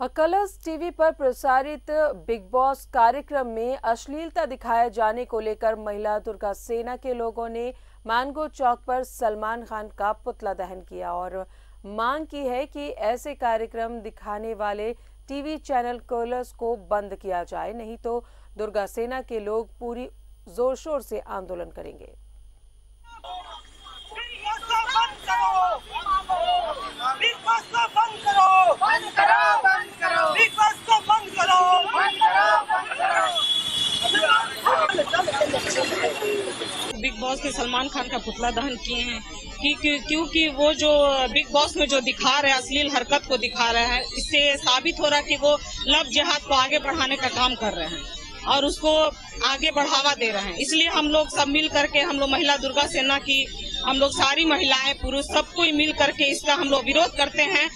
और Colors TV पर प्रसारित बिग बॉस कार्यक्रम में अश्लीलता दिखाए जाने को लेकर महिला दुर्गा सेना के लोगों ने मानगो चौक पर सलमान खान का पुतला दहन किया और मांग की है कि ऐसे कार्यक्रम दिखाने वाले टीवी चैनल कलर्स को बंद किया जाए, नहीं तो दुर्गा सेना के लोग पूरी ज़ोर शोर से आंदोलन करेंगे बिग बॉस को बंद करो बंद करो बंद करो बिग बॉस को बंद करो बंद करो बंद करो बिग बॉस के सलमान खान का पुतला दहन किए हैं। कि, कि, क्योंकि वो जो बिग बॉस में जो दिखा रहे हैं अश्लील हरकत को दिखा रहे हैं इससे साबित हो रहा है कि वो लव जिहाद को आगे बढ़ाने का काम कर रहे हैं और उसको आगे बढ़ावा दे रहे हैं। इसलिए हम लोग सब मिल करके हम लोग महिला दुर्गा सेना की हम लोग सारी महिलाएँ पुरुष सबको मिल करके इसका हम लोग विरोध करते हैं।